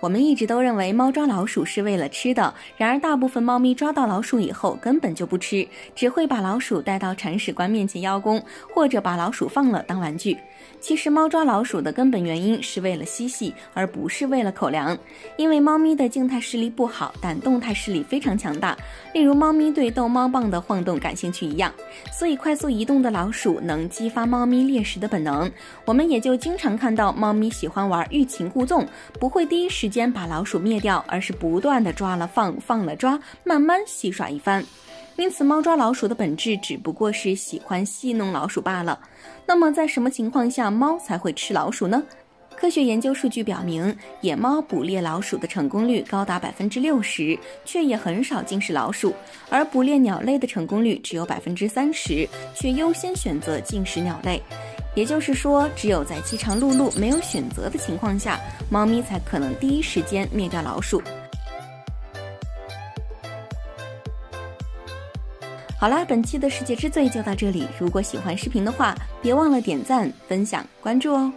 我们一直都认为猫抓老鼠是为了吃的，然而大部分猫咪抓到老鼠以后根本就不吃，只会把老鼠带到铲屎官面前邀功，或者把老鼠放了当玩具。其实猫抓老鼠的根本原因是为了嬉戏，而不是为了口粮。因为猫咪的静态视力不好，但动态视力非常强大。例如猫咪对逗猫棒的晃动感兴趣一样，所以快速移动的老鼠能激发猫咪猎食的本能。我们也就经常看到猫咪喜欢玩欲擒故纵，不会第一时间把老鼠灭掉，而是不断的抓了放，放了抓，慢慢戏耍一番。因此，猫抓老鼠的本质只不过是喜欢戏弄老鼠罢了。那么，在什么情况下猫才会吃老鼠呢？科学研究数据表明，野猫捕猎老鼠的成功率高达百分之六十，却也很少进食老鼠；而捕猎鸟类的成功率只有百分之三十，却优先选择进食鸟类。也就是说，只有在饥肠辘辘、没有选择的情况下，猫咪才可能第一时间灭掉老鼠。好啦，本期的世界之最就到这里。如果喜欢视频的话，别忘了点赞、分享、关注哦。